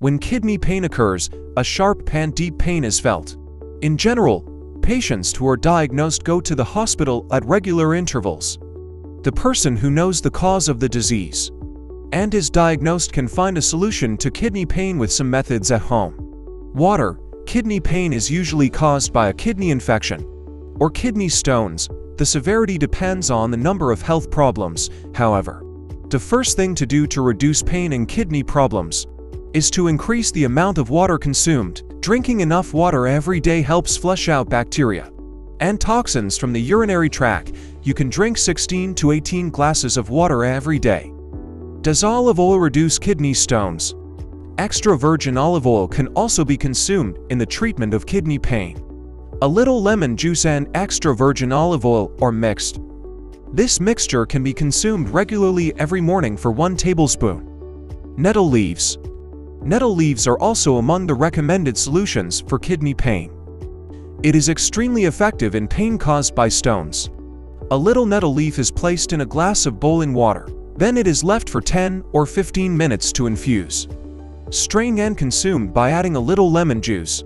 When kidney pain occurs, a sharp and deep pain is felt. In general, patients who are diagnosed go to the hospital at regular intervals. The person who knows the cause of the disease and is diagnosed can find a solution to kidney pain with some methods at home. Water, kidney pain is usually caused by a kidney infection or kidney stones. The severity depends on the number of health problems, however. The first thing to do to reduce pain and kidney problems is to increase the amount of water consumed. Drinking enough water every day helps flush out bacteria and toxins from the urinary tract. You can drink 16 to 18 glasses of water every day. Does olive oil reduce kidney stones? Extra virgin olive oil can also be consumed in the treatment of kidney pain. A little lemon juice and extra virgin olive oil are mixed. This mixture can be consumed regularly every morning for 1 tablespoon. Nettle leaves. Nettle leaves are also among the recommended solutions for kidney pain. It is extremely effective in pain caused by stones. A little nettle leaf is placed in a glass of boiling water. Then it is left for 10 or 15 minutes to infuse. Strain and consume by adding a little lemon juice.